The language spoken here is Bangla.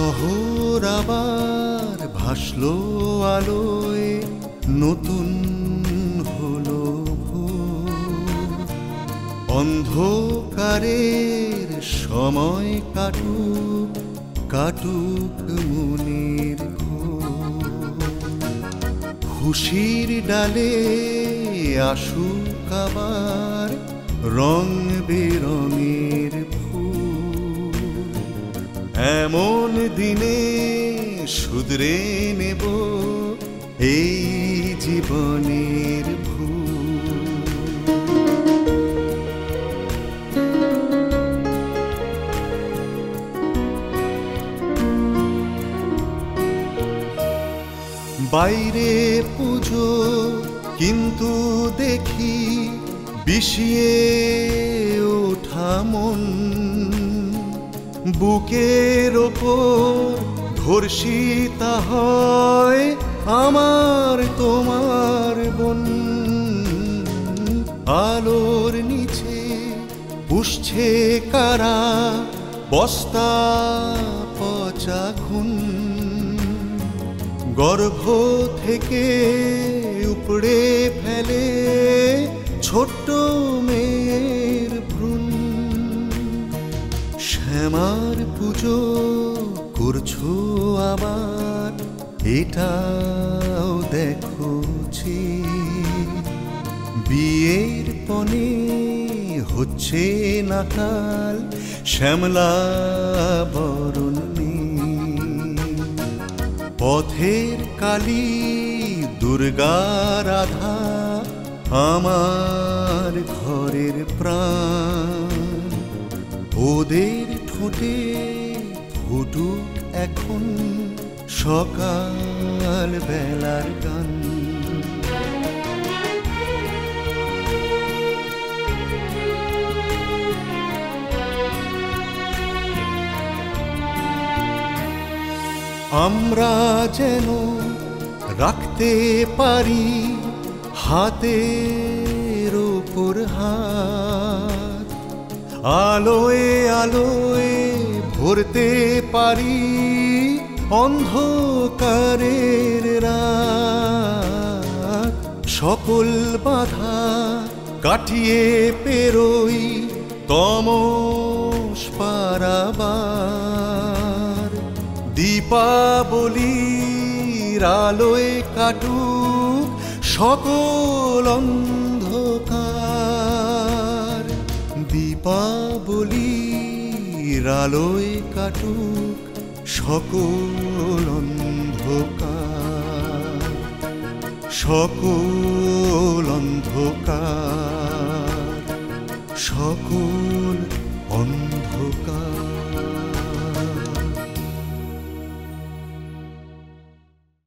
ভোর আবার ভাসলো আলোয়, নতুন হলো অন্ধকারের সময় কাটুক কাটুক মনের খুশির ডালে আসুক আবার রং বেরঙের এমন দিনে শুধরে নেব এই জীবনের বাইরে পুজো কিন্তু দেখি বিষিয়ে ওঠা মন। বুকের ধর্ষিতা হয় আমার তোমার বন। আলোর নিচে পুষছে কারা বস্তা পচা খুন। গর্ভ থেকে উপড়ে ফেলে ছোট্ট ভ্রূণ শ্যামার পুজো করছ আবার, এটাও দেখছি বিয়ের পনে হচ্ছে নাকাল শ্যামলা বরণ পথের কালী দুর্গা রাধা, আমার ঘরের প্রাণ। ওদের ঠোঁটে ফুটুক এখন সকাল বেলার গান। আমরা যেন রাখতে পারি হাতের ওপর হাত। আলোয় আলোয় ভরতে পারি অন্ধকারের রাত। সকল বাধা কাটিয়ে পেরোই তমস পারাবার। দীপাবলির আলোয় কাটুক সকল দীপাবলির আলোয় কাটুক সকল অন্ধকার সকল অন্ধকার সকল অন্ধকার।